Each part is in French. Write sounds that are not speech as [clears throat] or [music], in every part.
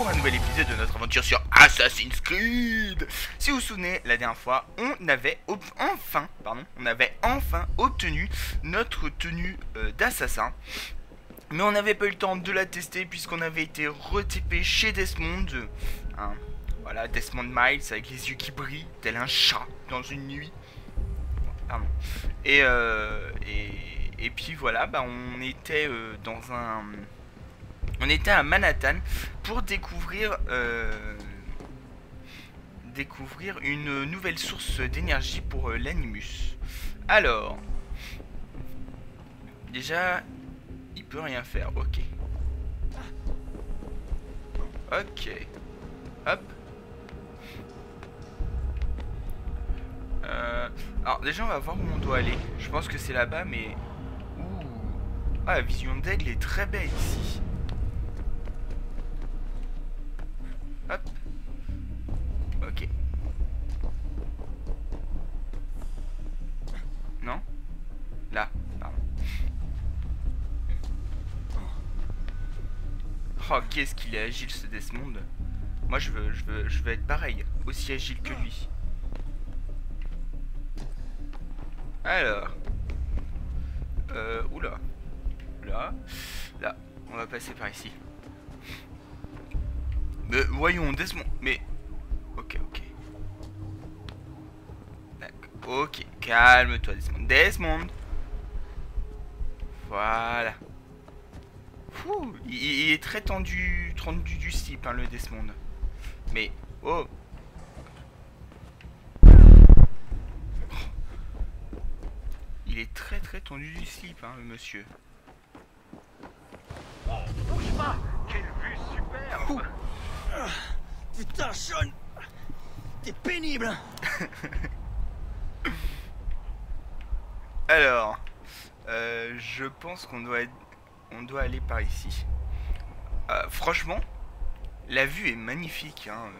pour un nouvel épisode de notre aventure sur Assassin's Creed. Si vous vous souvenez, la dernière fois, on avait enfin, pardon, on avait enfin obtenu notre tenue euh, d'assassin. Mais on n'avait pas eu le temps de la tester puisqu'on avait été retépé chez Desmond. Hein, voilà, Desmond Miles avec les yeux qui brillent, tel un chat dans une nuit. Pardon. Et, euh, et, et puis voilà, bah, on était euh, dans un on était à Manhattan pour découvrir euh, découvrir une nouvelle source d'énergie pour euh, l'animus. Alors, déjà, il peut rien faire. Ok. Ok. Hop. Euh, alors déjà on va voir où on doit aller. Je pense que c'est là-bas mais... Ouh. Ah la vision d'aigle est très belle ici. Oh, qu'est-ce qu'il est agile ce Desmond. Moi je veux, je veux, je veux être pareil, aussi agile que lui. Alors. Euh, oula. Là. Là. On va passer par ici. Mais voyons, Desmond. Mais. Ok, ok. D'accord. Ok, calme-toi, Desmond. Desmond. Voilà. Il, il, est très tendu, tendu du slip, hein, le Desmond. Mais, oh. Il est très très tendu du slip, hein, le monsieur. Oh, bouge pas Quelle vue superbe. Putain, Sean T'es pénible [laughs] Alors, euh, je pense qu'on doit, on doit aller par ici. Euh, franchement, la vue est magnifique. Hein.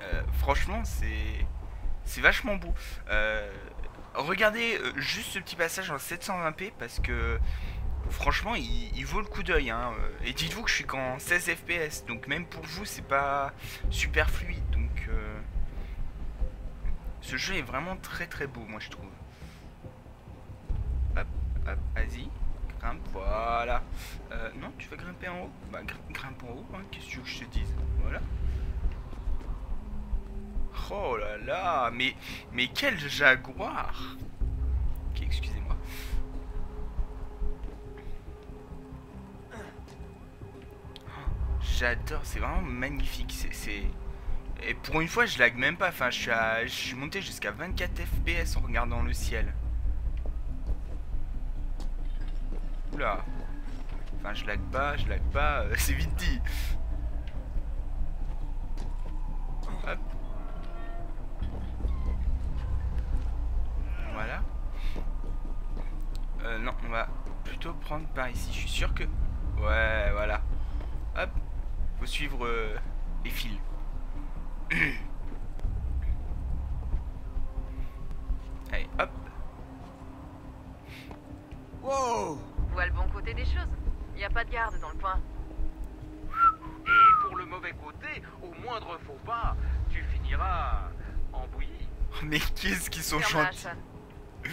Euh, franchement, c'est c'est vachement beau. Euh, regardez juste ce petit passage en 720p parce que franchement, il, vaut le coup d'œil. Hein. Et dites-vous que je suis qu'en 16 fps, donc même pour vous, c'est pas super fluide. Donc, ce jeu est vraiment très très beau, moi je trouve. Hop, hop, vas-y, voilà. Euh, non, tu vas grimper en haut Bah, gr grimpe en haut, hein. qu'est-ce que tu veux que je te dise? Voilà. Oh là là, mais, mais quel jaguar Ok, excusez-moi. J'adore, c'est vraiment magnifique. Et pour une fois, je lag même pas. Enfin, je suis, à... je suis monté jusqu'à 24 FPS en regardant le ciel. Oula. Enfin, je lag pas, je lag pas. euh, [laughs] c'est vite dit. Hop. Voilà. Euh, non, on va plutôt prendre par ici. Je suis sûr que... Ouais, voilà. Hop. Faut suivre euh, les fils. [clears throat] Allez, hop. Wow Vois le bon côté des choses. Y a pas de garde dans le coin. Et pour le mauvais côté, au moindre faux pas, tu finiras en bouillie. Mais qu'est-ce qu'ils sont gentils. [laughs]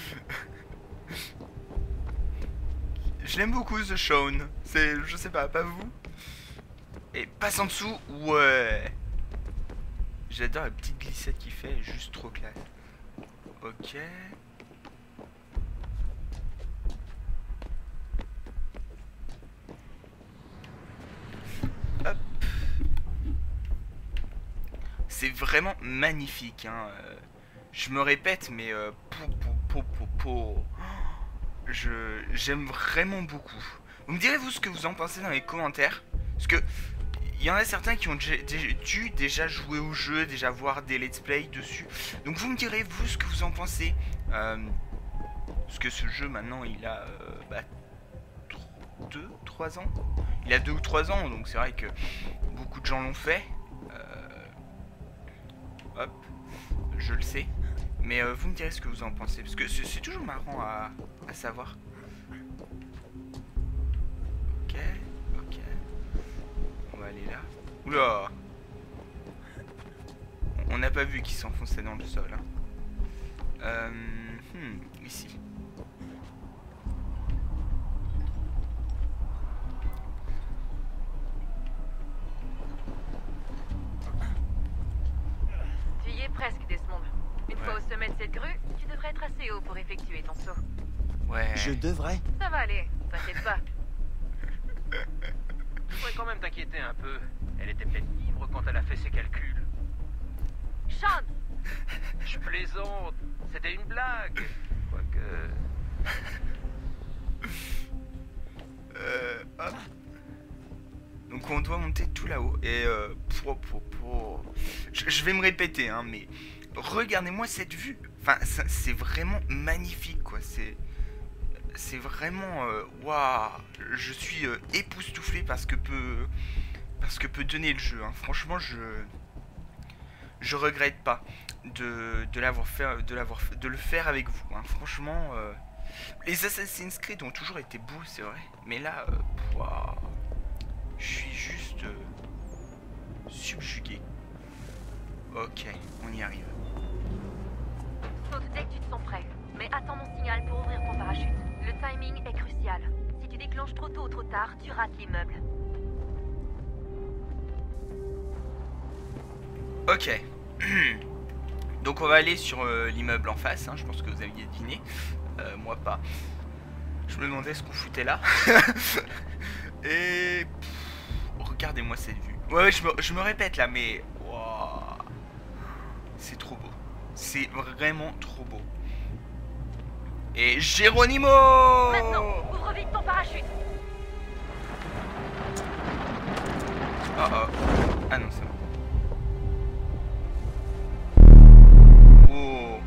Je l'aime beaucoup ce Shaun. C'est, je sais pas, pas vous? Et passe en dessous, ouais. J'adore la petite glissade qu'il fait, juste trop classe. Ok. Hop. C'est vraiment magnifique. Hein. Je me répète, mais euh, [gasps] je j'aime vraiment beaucoup. Vous me direz vous ce que vous en pensez dans les commentaires, parce que il y en a certains qui ont dû déjà jouer au jeu, déjà voir des let's play dessus. Donc vous me direz vous ce que vous en pensez, euh, parce que ce jeu maintenant il a euh, bah, 2, 3 ans. Il a 2 ou 3 ans, donc c'est vrai que beaucoup de gens l'ont fait. Euh, hop, je le sais. Mais euh, vous me direz ce que vous en pensez, parce que c'est toujours marrant à, à savoir. Ok, ok. On va aller là. Oula On n'a pas vu qu'il s'enfonçait dans le sol. Hein. Euh, hmm, ici. Tu y es presque, Desmond. Une fois au sommet de cette grue, tu devrais être assez haut pour effectuer ton saut. Ouais. Je devrais Ça va aller, t'inquiète pas. [laughs] Tu devrais quand même t'inquiéter un peu. Elle était pleine d'ivre quand elle a fait ses calculs. Sean [laughs] Je plaisante. C'était une blague. Quoique. [laughs] Euh, hop. Donc on doit monter tout là-haut. Et euh, pro, pro. Je, je vais me répéter, hein, mais regardez-moi cette vue. C'est vraiment magnifique, quoi. C'est, vraiment, euh, waouh. Je suis euh, époustouflé parce que peut, parce que peut donner le jeu. hein. Franchement, je, je regrette pas de, de l'avoir fait, de le faire avec vous. hein. Franchement. euh, les Assassin's Creed ont toujours été beaux, c'est vrai. Mais là, euh, je suis juste euh, subjugué. Ok, on y arrive. Saute dès que tu te sens prêt. Mais attends mon signal pour ouvrir ton parachute. Le timing est crucial. Si tu déclenches trop tôt ou trop tard, tu rates l'immeuble. Ok. [clears throat] Donc on va aller sur euh, l'immeuble en face, hein, je pense que vous aviez deviné. Euh, moi pas. Je me demandais ce qu'on foutait là. [laughs] Et... Regardez-moi cette vue. Ouais, ouais, je me, je me répète là, mais... C'est trop beau. C'est vraiment trop beau. Et Géronimo Maintenant, ouvre vite ton parachute. Oh oh. Ah non, c'est bon. Wow.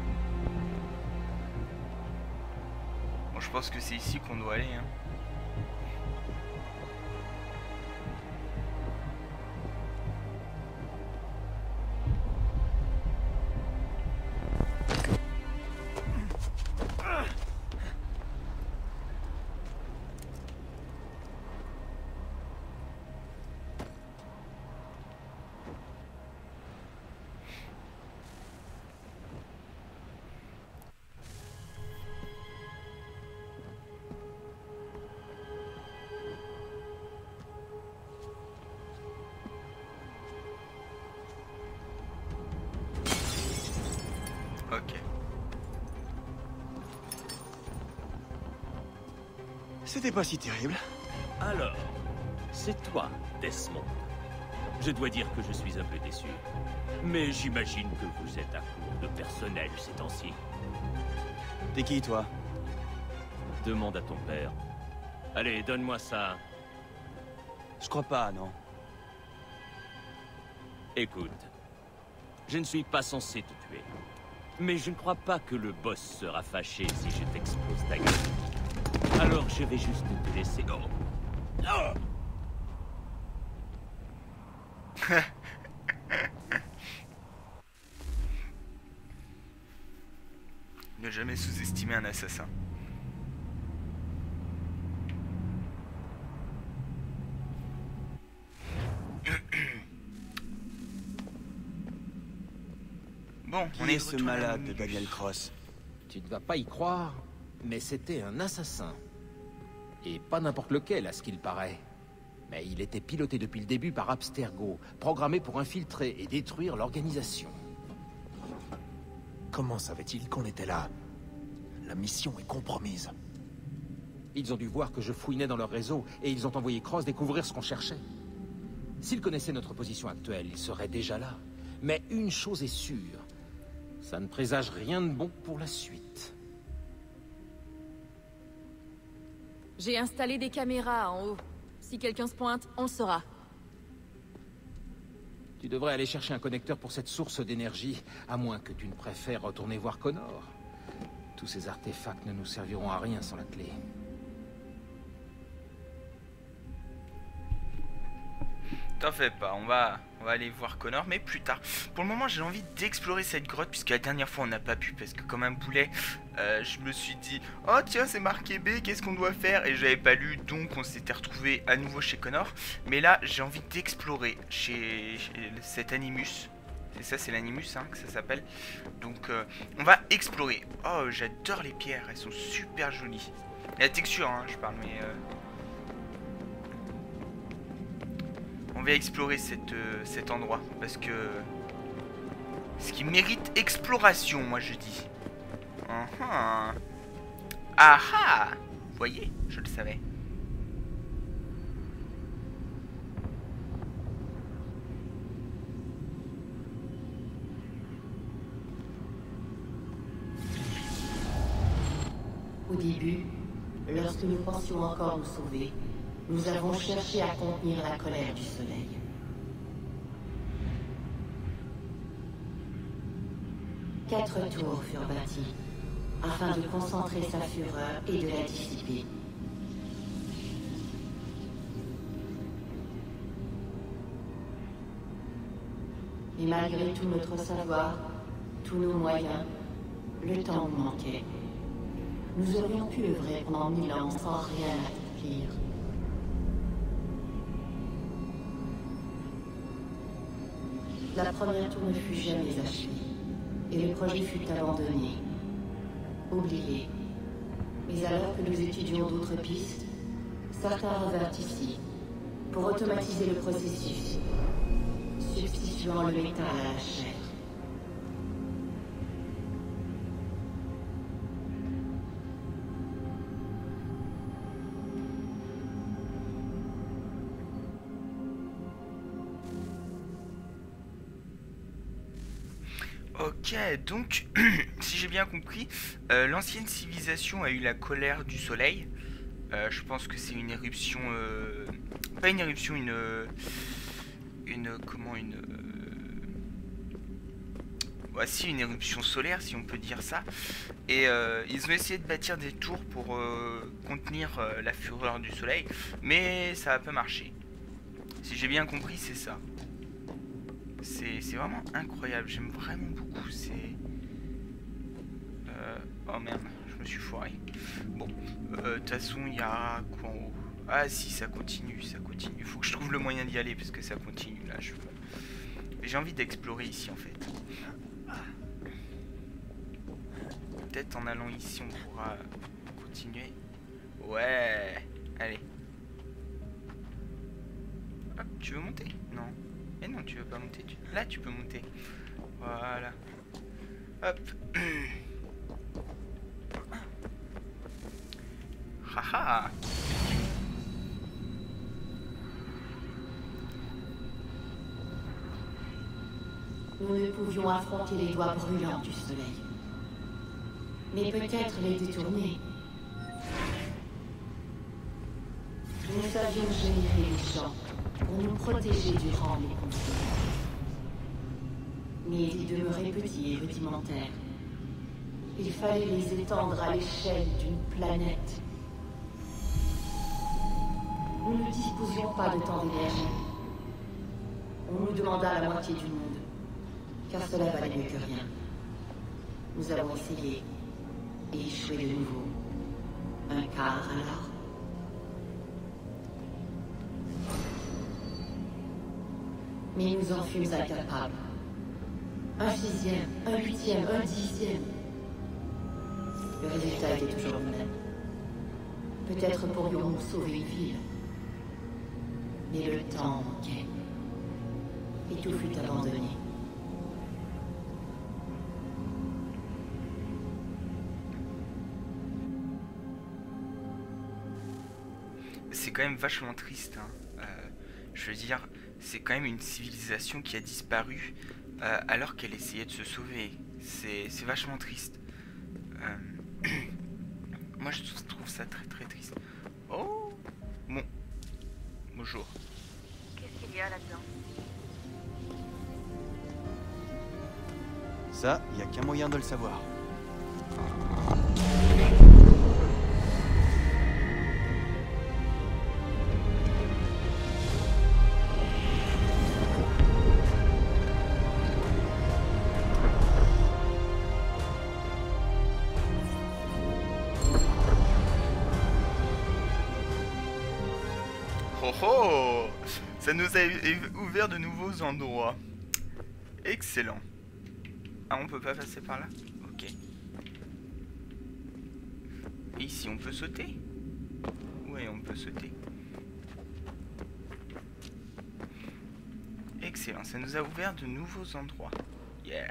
Bon, je pense que c'est ici qu'on doit aller. Hein. C'était pas si terrible. Alors, c'est toi, Desmond. Je dois dire que je suis un peu déçu. Mais j'imagine que vous êtes à court de personnel ces temps-ci. T'es qui, toi? Demande à ton père. Allez, donne-moi ça. Je crois pas, non. Écoute, je ne suis pas censé te tuer. Mais je ne crois pas que le boss sera fâché si je t'explose ta gueule. Alors je vais juste te laisser... Oh. Oh [laughs] Ne jamais sous-estimer un assassin. Bon, on est ce malade de. Daniel Cross Tu ne vas pas y croire, mais c'était un assassin. Et pas n'importe lequel, à ce qu'il paraît. Mais il était piloté depuis le début par Abstergo, programmé pour infiltrer et détruire l'organisation. Comment savait-il qu'on était là? La mission est compromise. Ils ont dû voir que je fouinais dans leur réseau, et ils ont envoyé Cross découvrir ce qu'on cherchait. S'ils connaissaient notre position actuelle, ils seraient déjà là. Mais une chose est sûre, ça ne présage rien de bon pour la suite. J'ai installé des caméras en haut. Si quelqu'un se pointe, on le saura. Tu devrais aller chercher un connecteur pour cette source d'énergie, à moins que tu ne préfères retourner voir Connor. Tous ces artefacts ne nous serviront à rien sans la clé. T'en fais pas, on va, aller voir Connor, mais plus tard. Pour le moment, j'ai envie d'explorer cette grotte, puisque la dernière fois, on n'a pas pu, parce que comme un boulet, euh, je me suis dit, oh tiens, c'est marqué B, qu'est-ce qu'on doit faire? Et j'avais pas lu, donc on s'était retrouvé à nouveau chez Connor. Mais là, j'ai envie d'explorer chez, chez cet Animus. C'est ça, c'est l'Animus, hein, que ça s'appelle. Donc, euh, on va explorer. Oh, j'adore les pierres, elles sont super jolies. La texture, hein, je parle, mais... euh, explorer cette, euh, cet endroit parce que ce qui mérite exploration, moi je dis. Ah ah. Voyez, je le savais. Au début, lorsque nous pensions encore nous sauver, nous avons cherché à contenir la colère du soleil. Quatre tours furent bâties, afin de concentrer sa fureur et de la dissiper. Et malgré tout notre savoir, tous nos moyens, le temps manquait. Nous aurions pu œuvrer pendant mille ans sans rien accomplir. La première tour ne fut jamais achevée, et le projet fut abandonné, oublié. Mais alors que nous étudions d'autres pistes, certains revinrent ici, pour automatiser le processus, substituant le métal à la chair. Ok, donc, [clears throat] si j'ai bien compris, euh, l'ancienne civilisation a eu la colère du soleil. Euh, je pense que c'est une éruption... euh, pas une éruption, une... Une... Comment une... Voici une éruption solaire, si on peut dire ça. Et euh, ils ont essayé de bâtir des tours pour contenir la fureur du soleil. Mais ça a pas marché. Si j'ai bien compris, c'est ça. C'est vraiment incroyable, j'aime vraiment beaucoup. C'est. Euh, oh merde, je me suis foiré. Bon, euh, de toute façon, il y a quoi en haut? Ah, si, ça continue, ça continue. Faut que je trouve le moyen d'y aller parce que ça continue là. Je... J'ai envie d'explorer ici en fait. Peut-être en allant ici, on pourra continuer. Ouais, allez. Hop, tu veux monter? Non. Mais non, tu veux pas monter. Là, tu peux monter. Voilà. Hop. [coughs] Haha. Nous ne pouvions affronter les doigts brûlants du soleil. Mais peut-être les détourner. Nous savions générer les champs pour nous protéger durant les conflits. Mais ils demeuraient petits et rudimentaires. Il fallait les étendre à l'échelle d'une planète. Nous ne disposions pas de tant d'énergie. On nous demanda la moitié du monde, car cela valait mieux que rien. Nous avons essayé et échoué de nouveau. Un quart alors. Mais nous en fûmes incapables. Un sixième, un huitième, un dixième. Le résultat était toujours le même. Peut-être pourrions-nous sauver une ville. Mais le temps manquait. Et tout fut abandonné. C'est quand même vachement triste. hein. Euh, je veux dire, c'est quand même une civilisation qui a disparu euh, alors qu'elle essayait de se sauver. C'est c'est vachement triste. Euh, [clears throat] Moi, je trouve ça très très triste. Oh Bon. Bonjour. Qu'est-ce qu'il y a là-dedans? Ça, y a qu'un moyen de le savoir. Ça nous a ouvert de nouveaux endroits. Excellent. Ah, on peut pas passer par là? Ok. Et ici, on peut sauter? Ouais, on peut sauter. Excellent, ça nous a ouvert de nouveaux endroits. Yeah.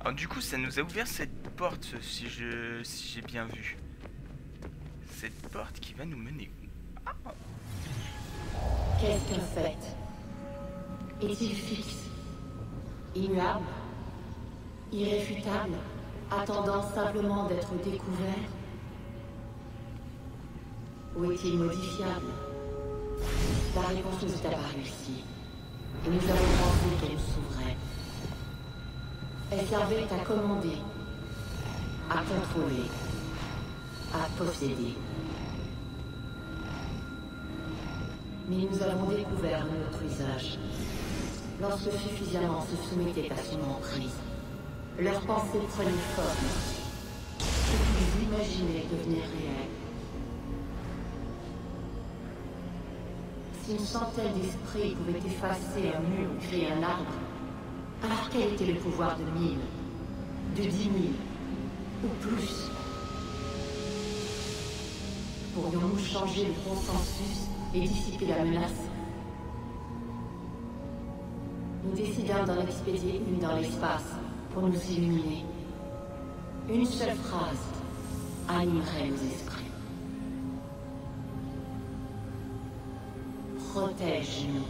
Alors du coup, ça nous a ouvert cette porte, si je, si j'ai bien vu. Cette porte qui va nous mener Qu'est-ce qu'un fait Est-il fixe Immuable Irréfutable Attendant simplement d'être découvert Ou est-il modifiable? La réponse nous est apparue ici. Et nous avons pensé qu'elle s'ouvrait. Elle servait à commander, à contrôler, à posséder. Mais nous avons découvert un autre usage. Lorsque suffisamment se soumettaient à son emprise, leurs pensées prenaient forme. Ce qu'ils imaginaient devenait réel. Si une centaine d'esprits pouvait effacer un mur ou créer un arbre, alors quel était le pouvoir de mille, de dix mille, ou plus? Pourrions-nous changer le consensus et dissiper la menace Nous décidâmes d'en expédier une dans l'espace pour nous illuminer. Une seule phrase animerait nos esprits. Protège-nous.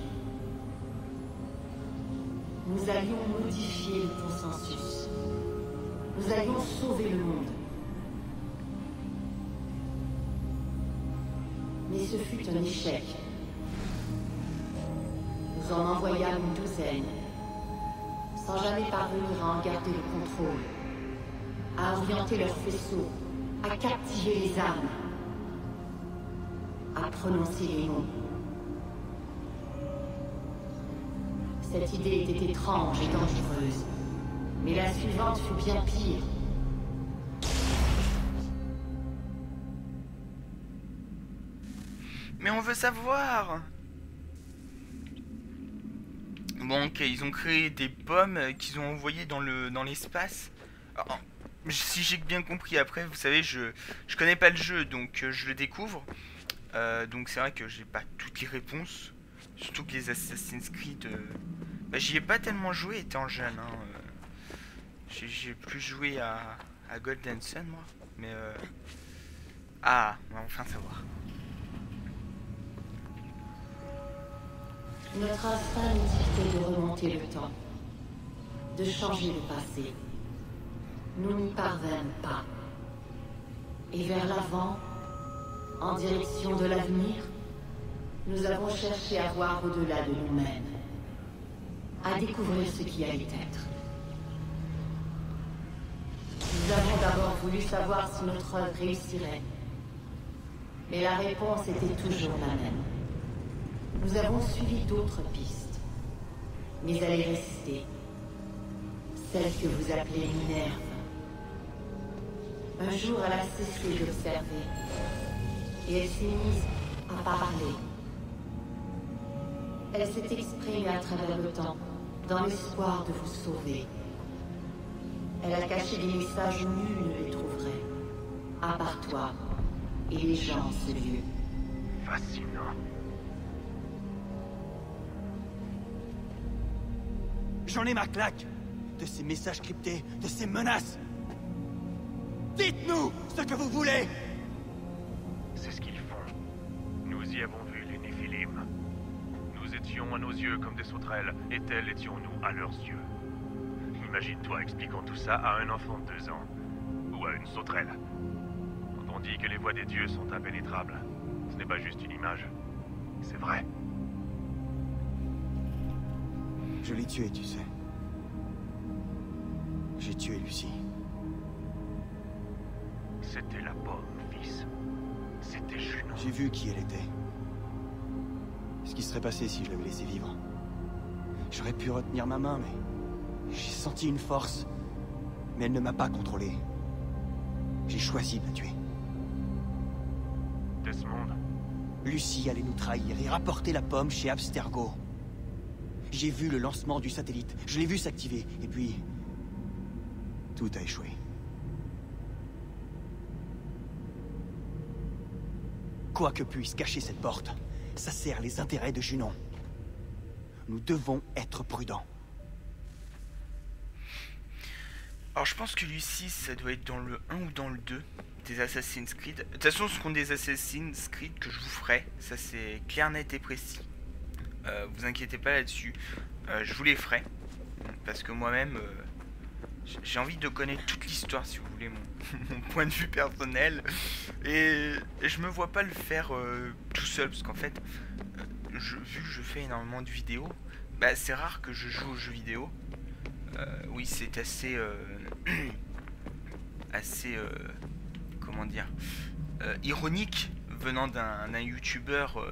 Nous allions modifier le consensus. Nous allions sauver le monde. Mais ce fut un échec. Nous en envoyâmes une douzaine, sans jamais parvenir à en garder le contrôle, à orienter leurs faisceaux, à captiver les armes, à prononcer les mots. Cette idée était étrange et dangereuse, mais la suivante fut bien pire. Savoir Bon, ok, ils ont créé des pommes euh, qu'ils ont envoyées dans le dans l'espace. Alors, Si j'ai bien compris, après, vous savez, je je connais pas le jeu, donc euh, je le découvre. Euh, donc c'est vrai que j'ai pas toutes les réponses. Surtout que les Assassin's Creed, bah, j'y ai pas tellement joué étant jeune. Hein. J'ai- plus joué à, à Golden Sun, moi. Mais ah, on va enfin savoir. Notre instinct nous de remonter le temps, de changer le passé. Nous n'y parvînmes pas. Et vers l'avant, en direction de l'avenir, nous avons cherché à voir au-delà de nous-mêmes, à découvrir ce qui allait être. Nous avons d'abord voulu savoir si notre œuvre réussirait. Mais la réponse était toujours la même. Nous avons suivi d'autres pistes. Mais elle est restée. Celle que vous appelez Minerve. Un jour, elle a cessé d'observer. Et elle s'est mise à parler. Elle s'est exprimée à travers le temps, dans l'espoir de vous sauver. Elle a caché des messages où nul ne les trouverait. À part toi et les gens en ce lieu. Fascinant. J'en ai ma claque De ces messages cryptés, de ces menaces Dites-nous ce que vous voulez C'est ce qu'ils font. Nous y avons vu les Néphilim. Nous étions à nos yeux comme des sauterelles, et tels étions-nous à leurs yeux. Imagine-toi expliquant tout ça à un enfant de deux ans. Ou à une sauterelle. Quand on dit que les voies des dieux sont impénétrables, ce n'est pas juste une image. C'est vrai. Je l'ai tué, tu sais. J'ai tué Lucie. C'était la pomme, fils. C'était Junon. J'ai vu qui elle était. Ce qui serait passé si je l'avais laissé vivre. J'aurais pu retenir ma main, mais... J'ai senti une force. Mais elle ne m'a pas contrôlé. J'ai choisi de la tuer. De Desmond Lucie allait nous trahir et rapporter la pomme chez Abstergo. J'ai vu le lancement du satellite. Je l'ai vu s'activer. Et puis... Tout a échoué. Quoi que puisse cacher cette porte, ça sert les intérêts de Junon. Nous devons être prudents. Alors je pense que Lucie, ça doit être dans le 1 ou dans le 2 des Assassin's Creed. De toute façon, ce seront des Assassin's Creed que je vous ferai. Ça c'est clair, net et précis. Euh, vous inquiétez pas là-dessus. Euh, je vous les ferai. Parce que moi-même, euh, j'ai envie de connaître toute l'histoire, si vous voulez, mon, [laughs] point de vue personnel. Et, je me vois pas le faire tout seul. Parce qu'en fait, vu que je fais énormément de vidéos, bah, c'est rare que je joue aux jeux vidéo. Oui, c'est assez... [clears throat] assez... comment dire Ironique venant d'un youtubeur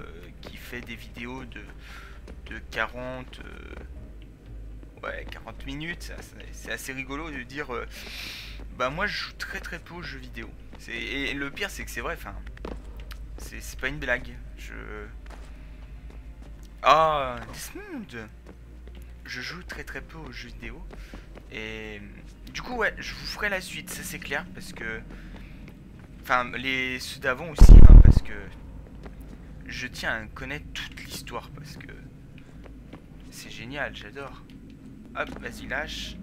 qui fait des vidéos de, de 40 ouais 40 minutes c'est assez rigolo de dire euh, bah moi je joue très très peu aux jeux vidéo. Et le pire c'est que c'est vrai enfin c'est pas une blague. Je ah Desmond. Je joue très très peu aux jeux vidéo. Et du coup ouais je vous ferai la suite ça c'est clair parce que enfin les ceux d'avant aussi hein, parce que je tiens à connaître toute l'histoire parce que c'est génial j'adore Hop, vas-y, lâche.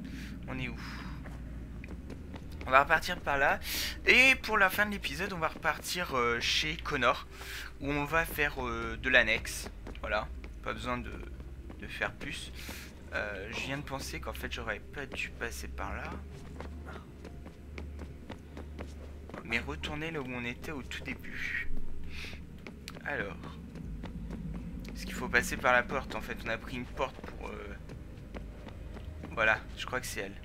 On est où? On va repartir par là. Et pour la fin de l'épisode, on va repartir euh, chez Connor. Où on va faire euh, de l'annexe. Voilà. Pas besoin de, faire plus. Euh, je viens de penser qu'en fait, j'aurais pas dû passer par là. Mais retourner là où on était au tout début. Alors. Est-ce qu'il faut passer par la porte En fait, on a pris une porte pour... Euh, voilà, je crois que c'est elle.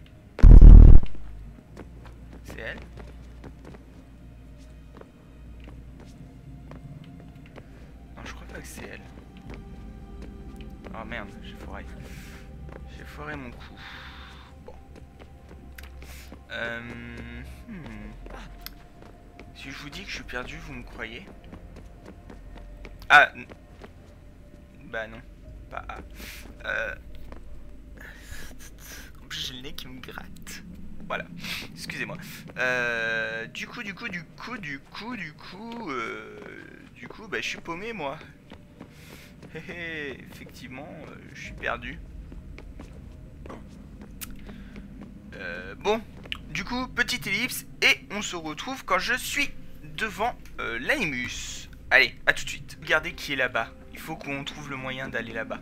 C'est elle? Non, je crois pas que c'est elle. Oh merde, j'ai foiré. J'ai foiré mon coup. Bon. Euh, hmm. Si je vous dis que je suis perdu, vous me croyez? Ah Bah non. Pas. Euh j'ai le nez qui me gratte. Voilà, excusez-moi. Euh, du coup, du coup, du coup, du coup, du coup, euh, du coup, bah, je suis paumé, moi. effectivement, euh, je suis perdu. Euh, bon, du coup, petite ellipse, et on se retrouve quand je suis devant l'animus. Allez, à tout de suite. Regardez qui est là-bas. Il faut qu'on trouve le moyen d'aller là-bas.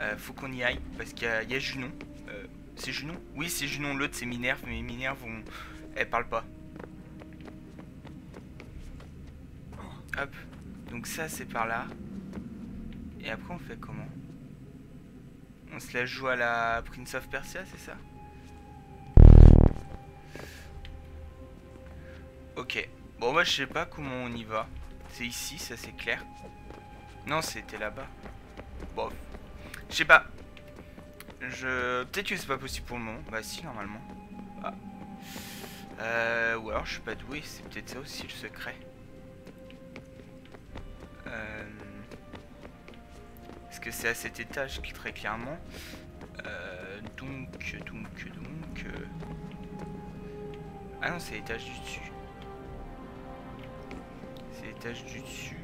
Euh, faut qu'on y aille, parce qu'il y, a Junon. Euh, c'est Junon? Oui, c'est Junon. L'autre, c'est Minerve, mais Minerve, on... elle parle pas. Hop. Donc ça, c'est par là. Et après, on fait comment? On se la joue à la Prince of Persia, c'est ça? Ok. Bon, moi, je sais pas comment on y va. C'est ici, ça, c'est clair. Non, c'était là-bas. Bon. Je sais pas. Je... Peut-être que c'est pas possible pour le moment. Bah si, normalement. Ah. Euh, ou alors je suis pas doué, c'est peut-être ça aussi le secret. Euh... Parce que c'est à cet étage qui très clairement? Euh, donc, donc, donc... Ah non, c'est l'étage du dessus. Du dessus.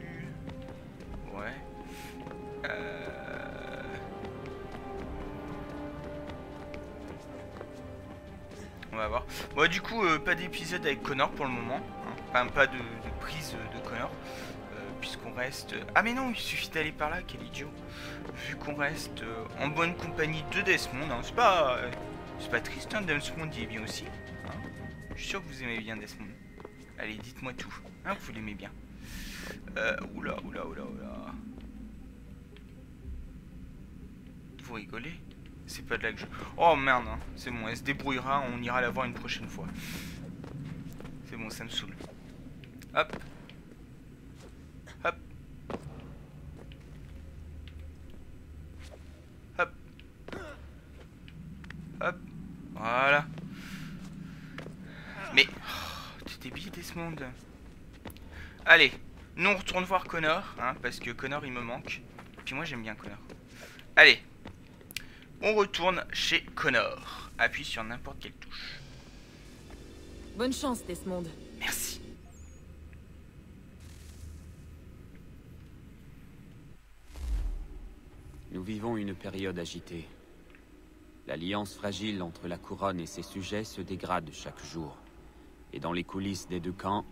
Ouais. Euh... On va voir. Bon, du coup, euh, pas d'épisode avec Connor pour le moment. Hein. Enfin, pas de, prise de Connor. Euh, Puisqu'on reste... Ah mais non, il suffit d'aller par là, quel idiot. Vu qu'on reste en bonne compagnie de Desmond. Hein. C'est pas... c'est pas triste, hein, Desmond y est bien aussi. Hein. Je suis sûr que vous aimez bien Desmond. Allez, dites-moi tout. Hein, vous l'aimez bien. Euh, oula, oula, oula, oula. Vous rigolez? C'est pas de là que je... Oh merde, hein. c'est bon, elle se débrouillera, on ira la voir une prochaine fois. C'est bon, ça me saoule. Hop. Hop. Hop. Hop. Voilà. Mais... Oh, t'es billé, Desmond. Allez, Nous, on retourne voir Connor, hein, parce que Connor, il me manque. Puis moi, j'aime bien Connor. Allez. On retourne chez Connor. Appuie sur n'importe quelle touche. Bonne chance, Desmond. Merci. Nous vivons une période agitée. L'alliance fragile entre la couronne et ses sujets se dégrade chaque jour. Et dans les coulisses des deux camps,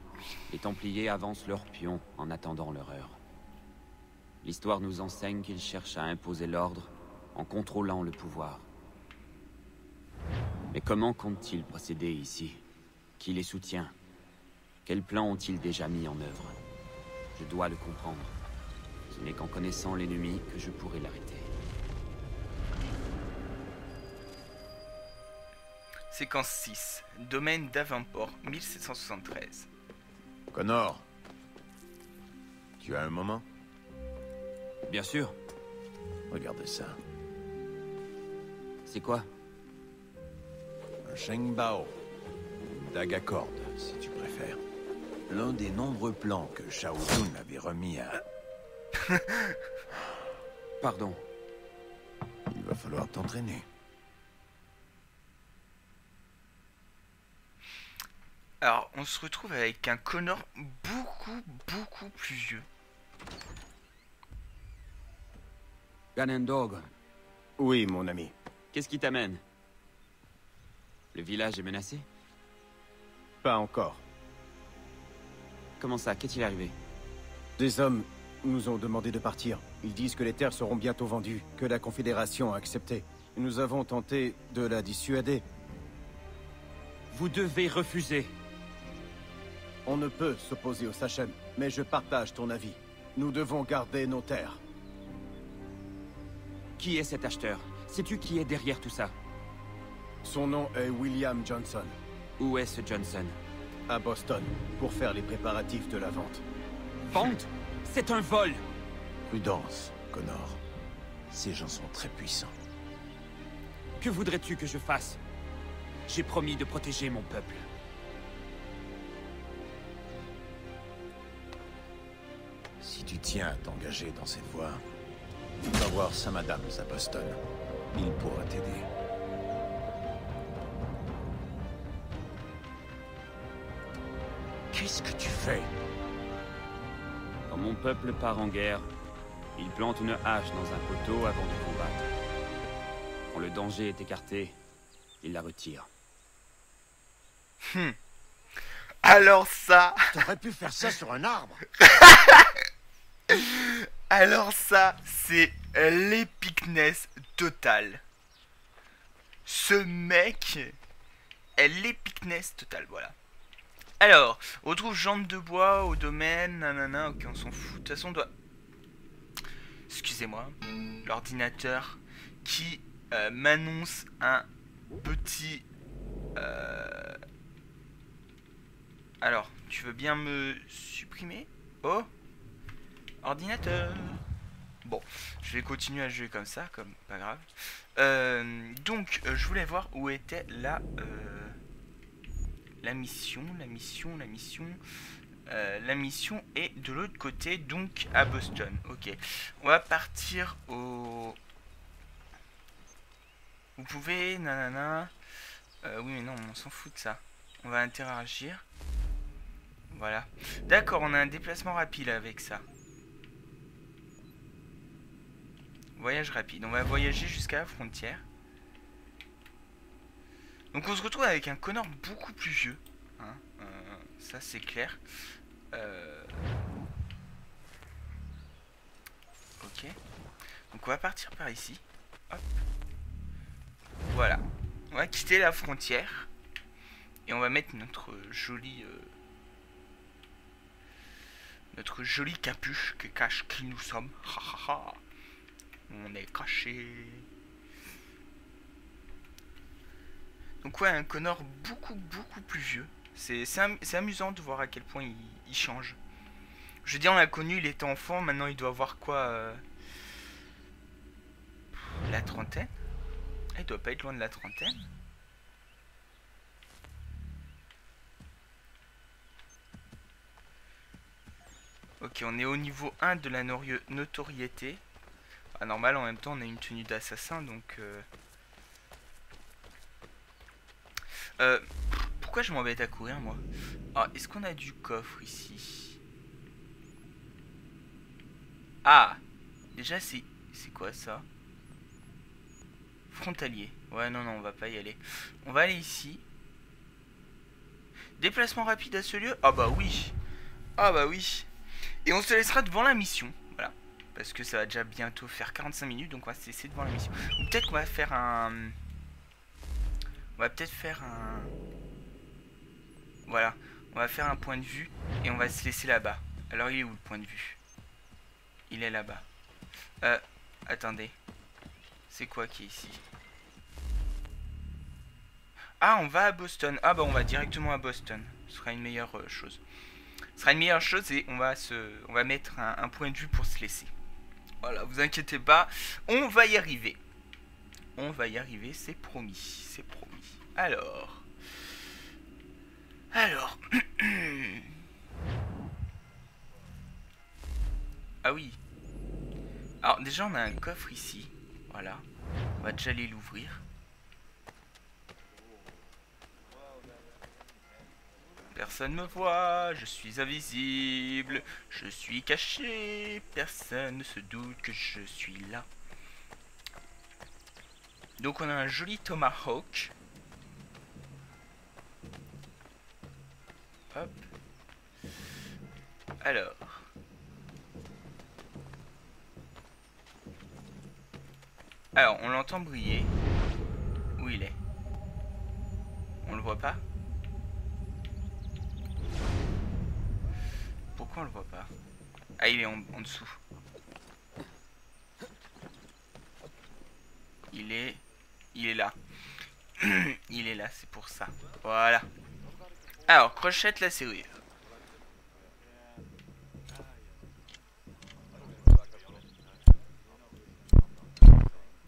les Templiers avancent leurs pions en attendant leur heure. L'histoire nous enseigne qu'ils cherchent à imposer l'ordre en contrôlant le pouvoir. Mais comment comptent-ils procéder ici? Qui les soutient? Quels plans ont-ils déjà mis en œuvre? Je dois le comprendre. Ce n'est qu'en connaissant l'ennemi que je pourrai l'arrêter. Séquence 6. Domaine d'Avinport, 1773. Connor. Tu as un moment? Bien sûr. Regarde ça. C'est quoi? Un Shengbao. Une dague à si tu préfères. L'un des nombreux plans que Shao Kahn avait remis à... [laughs] Pardon. Il va falloir t'entraîner. Alors, on se retrouve avec un Connor beaucoup, beaucoup plus vieux. Ganondorf, Oui, mon ami. qu'est-ce qui t'amène? Le village est menacé? Pas encore. Comment ça? Qu'est-il arrivé? Des hommes nous ont demandé de partir. Ils disent que les terres seront bientôt vendues, que la Confédération a accepté. Nous avons tenté de la dissuader. Vous devez refuser. On ne peut s'opposer au Sachem, mais je partage ton avis. Nous devons garder nos terres. Qui est cet acheteur? Sais-tu qui est derrière tout ça? Son nom est William Johnson, Où est ce Johnson? À Boston, pour faire les préparatifs de la vente. Vente? C'est un vol Prudence, Connor. Ces gens sont très puissants. Que voudrais-tu que je fasse? J'ai promis de protéger mon peuple. Si tu tiens à t'engager dans cette voie, va voir Sam Adams à Boston. Il pourra t'aider. Qu'est-ce que tu fais? Quand mon peuple part en guerre, il plante une hache dans un poteau avant de combattre. Quand le danger est écarté, il la retire. Hmm. Alors ça, T'aurais pu faire ça sur un arbre [laughs] alors ça, c'est l'épicness totale. Ce mec est l'épicness totale, voilà. Alors, on retrouve jambes de bois au domaine, nanana, ok, on s'en fout. De toute façon, on doit... Excusez-moi, l'ordinateur qui euh, m'annonce un petit... euh, Alors, tu veux bien me supprimer? Oh Bon, je vais continuer à jouer comme ça, comme pas grave. Euh, donc, euh, je voulais voir où était la... euh, la mission, la mission, la mission... La mission est de l'autre côté, donc à Boston. Ok. On va partir au... Vous pouvez, nanana... Oui mais non, on s'en fout de ça. On va interagir. Voilà. D'accord, on a un déplacement rapide avec ça. Voyage rapide. On va voyager jusqu'à la frontière. Donc on se retrouve avec un Connor beaucoup plus vieux. hein, euh, ça c'est clair. Euh, Ok. Donc on va partir par ici. Hop. Voilà. On va quitter la frontière. Et on va mettre notre joli... euh, Notre jolie capuche que cache qui nous sommes. Ha ha. On est caché. Donc ouais, un Connor beaucoup beaucoup plus vieux. C'est c'est am- c'est amusant de voir à quel point il, change. Je veux dire, on l'a connu, il était enfant, maintenant il doit avoir quoi euh, La trentaine? Il doit pas être loin de la trentaine. Ok, on est au niveau 1 de la notoriété. Ah, normal, en même temps, on a une tenue d'assassin, donc... Euh... Euh, pourquoi je m'embête à courir, moi? Ah, est-ce qu'on a du coffre ici? Ah Déjà, c'est... C'est quoi, ça? Frontalier. Ouais, non, non, on va pas y aller. On va aller ici. Déplacement rapide à ce lieu? Ah bah oui Ah bah oui Et on se laissera devant la mission. Parce que ça va déjà bientôt faire 45 minutes, donc on va se laisser devant la mission. Ou peut-être qu'on va faire un... On va peut-être faire un... Voilà. On va faire un point de vue et on va se laisser là-bas. Alors il est où le point de vue? Il est là-bas. Euh, attendez. C'est quoi qui est ici? Ah, on va à Boston. Ah bah on va directement à Boston. Ce sera une meilleure euh, chose. Ce sera une meilleure chose et on va se, on va mettre un point de vue pour se laisser. Voilà, vous inquiétez pas, on va y arriver. On va y arriver, c'est promis, c'est promis. Alors, alors, [clears throat] ah oui. Alors déjà on a un coffre ici, voilà. On va déjà aller l'ouvrir. Personne me voit, je suis invisible, je suis caché, personne ne se doute que je suis là. Donc on a un joli tomahawk. Hop. Alors. Alors, on l'entend briller. Où il est? On le voit pas? On le voit pas Ah, il est en, en dessous. Il est... Il est là. [clears throat] il est là, c'est pour ça. Voilà. Alors, crochette la serrure.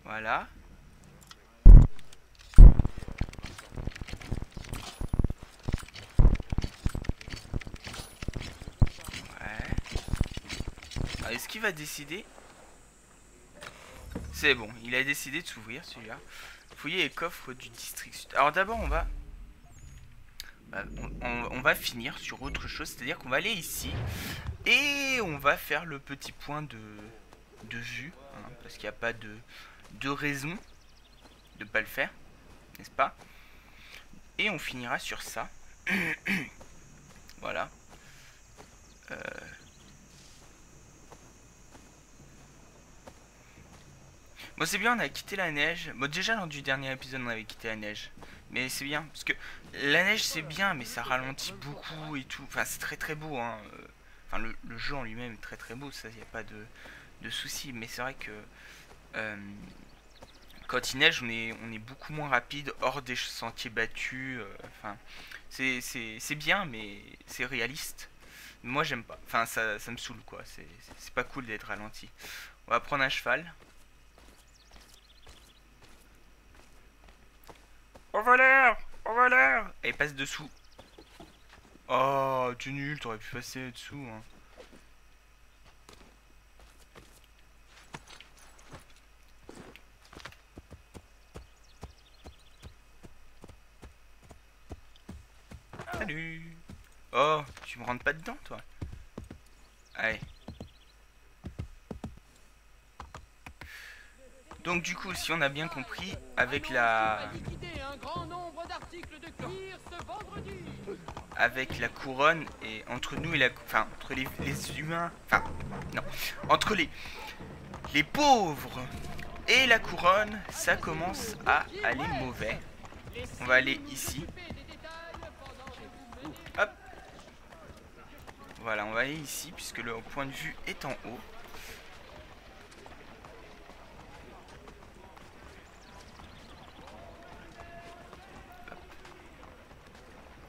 Voilà. Ouais. Ah, Est-ce qu'il va décider? C'est bon, il a décidé de s'ouvrir celui-là. Fouiller les coffres du district sud. Alors d'abord on va... bah, on, va finir sur autre chose, c'est-à-dire qu'on va aller ici et on va faire le petit point de, de vue, hein, parce qu'il n'y a pas de, de raison de pas le faire, n'est-ce pas? Et on finira sur ça. [coughs] voilà. Bon, c'est bien, on a quitté la neige. Bon, déjà, lors du dernier épisode, on avait quitté la neige. Mais c'est bien, parce que la neige, c'est bien, mais ça ralentit beaucoup et tout. Enfin, c'est très très beau, hein. Enfin, le, le jeu en lui-même est très très beau, ça, il n'y a pas de, de. Mais c'est vrai que euh, quand il neige, on est, on est beaucoup moins rapide, hors des sentiers battus. euh, Enfin, c'est- bien, mais c'est réaliste. Moi, j'aime pas. Enfin, ça, ça me saoule, quoi. C'est pas cool d'être ralenti. On va prendre un cheval. Au voleur Au voleur Et passe dessous. Oh, tu nul, t'aurais pu passer dessous. Hein. Salut Oh, tu me rentres pas dedans, toi? Allez. Donc du coup, si on a bien compris, avec la... avec la couronne et entre nous et la enfin entre les, les humains enfin non entre les les pauvres et la couronne ça commence à aller mauvais. On va aller ici. Hop. Voilà on va aller ici puisque le point de vue est en haut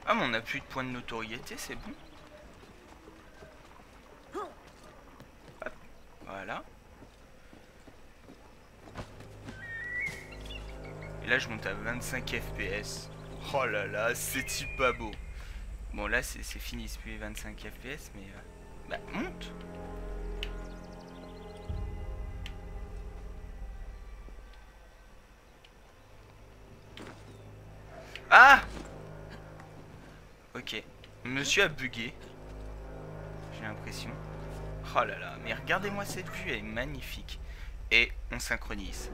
Ah mais on a plus de points de notoriété, c'est bon. Hop, voilà. Et là je monte à 25 FPS. Oh là là, c'est pas beau? Bon là c'est fini, c'est plus les 25 FPS, mais... euh, Bah, monte. Ok. Monsieur a bugué. J'ai l'impression. Oh là là, mais regardez-moi cette vue, elle est magnifique. Et on synchronise.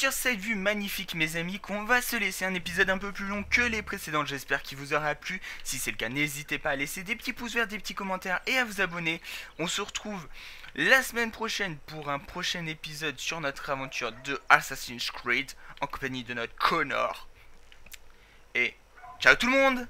Sur cette vue magnifique mes amis qu'on va se laisser un épisode un peu plus long que les précédents. J'espère qu'il vous aura plu. Si c'est le cas, n'hésitez pas à laisser des petits pouces verts, des petits commentaires et à vous abonner. On se retrouve la semaine prochaine pour un prochain épisode sur notre aventure de Assassin's Creed en compagnie de notre Connor. Et ciao tout le monde